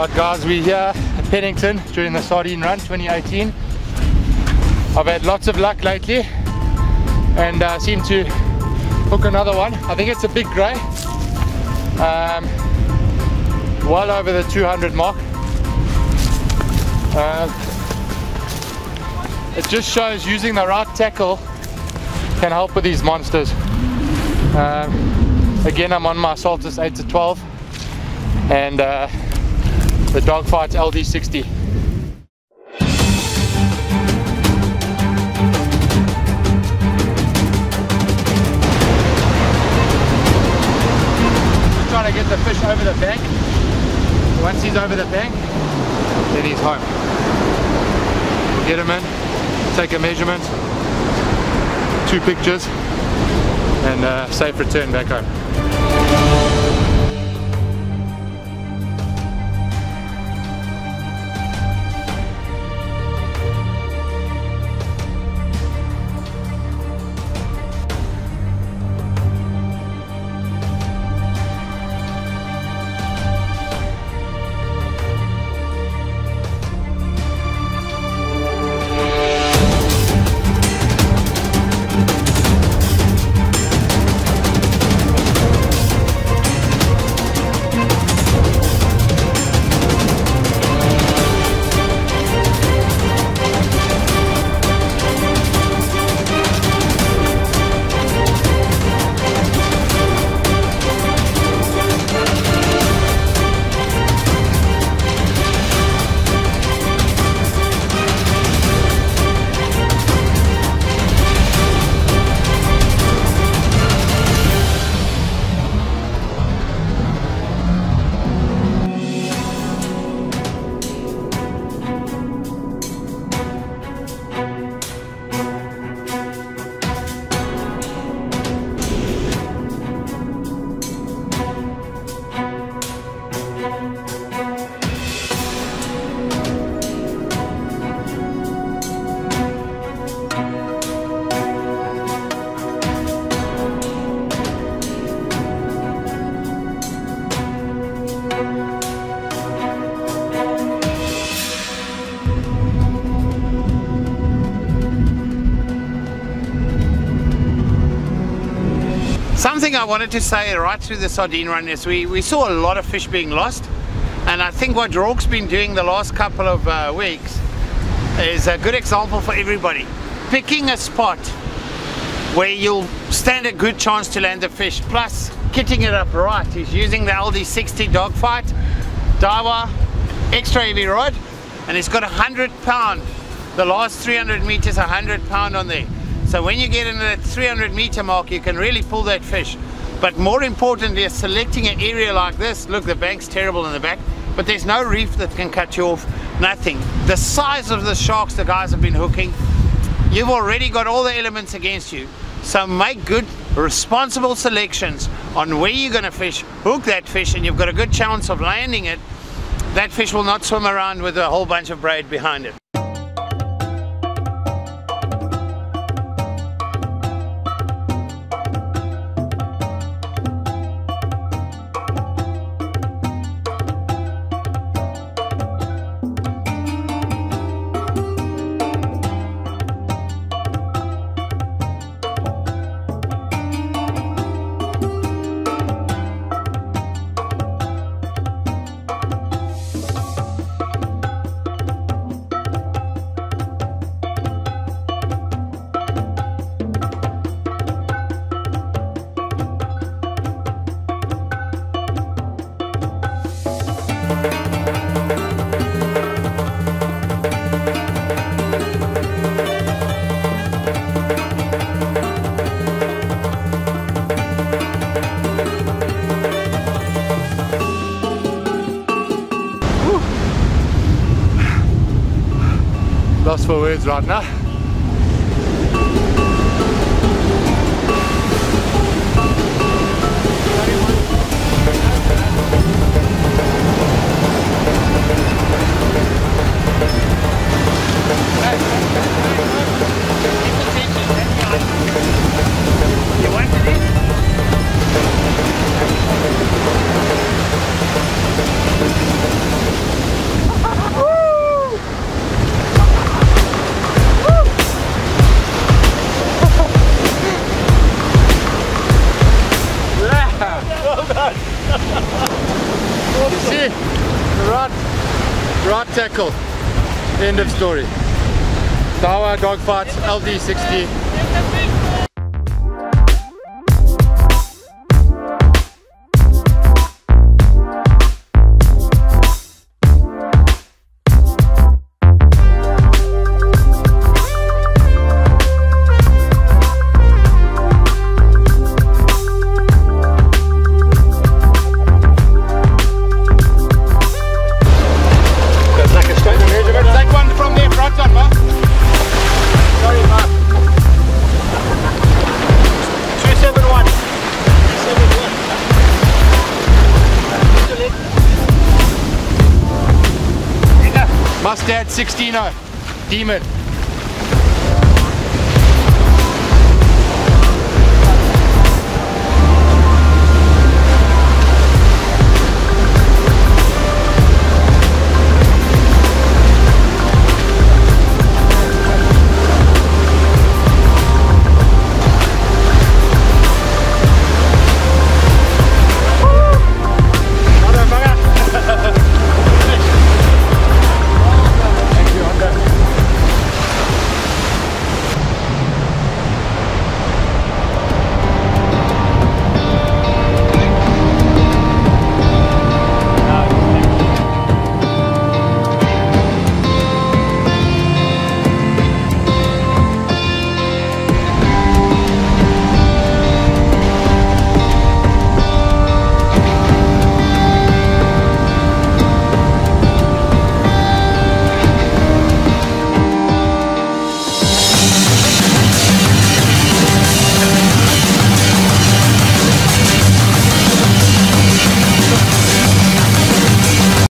Right guys, we're here at Pennington during the sardine run 2018. I've had lots of luck lately and uh, seem to hook another one. I think it's a big grey. Um, well over the 200 mark. Uh, it just shows using the right tackle can help with these monsters. Um, again, I'm on my Saltus 8 to 12 and uh, the Dogfight LD60. Just trying to get the fish over the bank. Once he's over the bank, then he's home. We'll get him in, take a measurement, two pictures, and uh, safe return back home. Something I wanted to say right through the sardine run is we, we saw a lot of fish being lost and I think what Rourke's been doing the last couple of uh, weeks is a good example for everybody. Picking a spot where you'll stand a good chance to land a fish plus kitting it up right. He's using the LD60 Dogfight, Daiwa, extra heavy rod and it's got a 100 pound, the last 300 meters a 100 pound on there. So when you get into that 300 meter mark, you can really pull that fish. But more importantly selecting an area like this. Look, the bank's terrible in the back, but there's no reef that can cut you off, nothing. The size of the sharks the guys have been hooking, you've already got all the elements against you. So make good, responsible selections on where you're gonna fish, hook that fish, and you've got a good chance of landing it. That fish will not swim around with a whole bunch of braid behind it. Words right now. End of story. Daiwa dogfights, LD60. Mustad 16 uh, Demon.